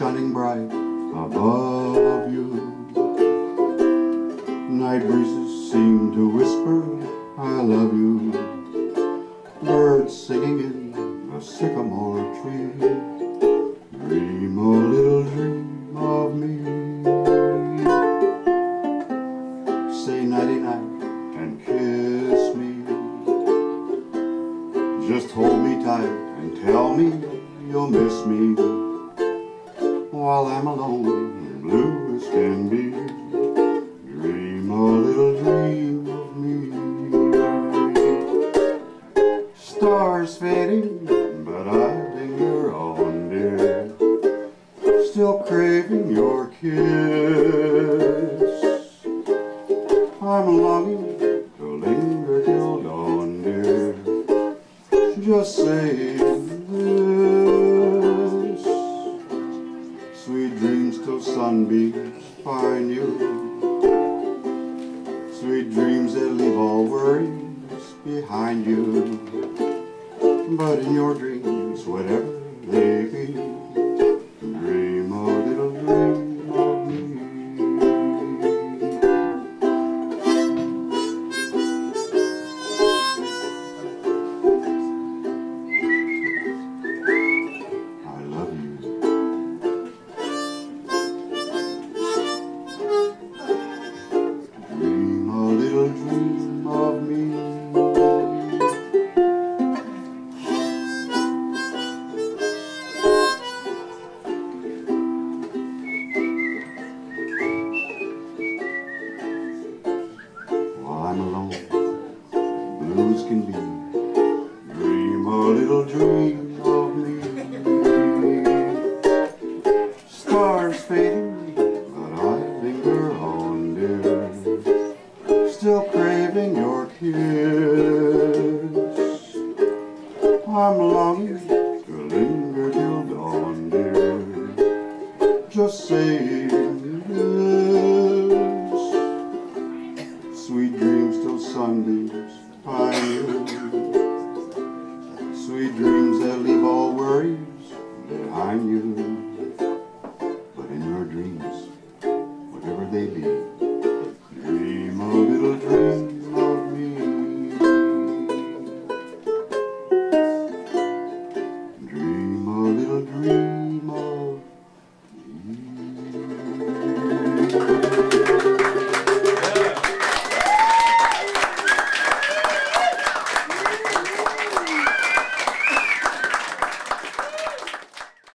shining bright above you. Night breezes seem to whisper, I love you. Birds singing in a sycamore tree. Dream a little dream of me. Say nighty-night and kiss me. Just hold me tight and tell me you'll miss me while I'm alone blue as can be. Dream a little dream of me. Stars fading, but I linger on, dear. Still craving your kiss. I'm longing to linger till dawn, dear. Just saying this. Sunbeams find you. Sweet dreams that leave all worries behind you. But in your dreams, whatever they be, While I'm alone, blues can be. Dream a little dream of me. Stars fading, but I linger on, dear. Still craving your kiss. I'm longing to linger till dawn, dear. Just saying they be?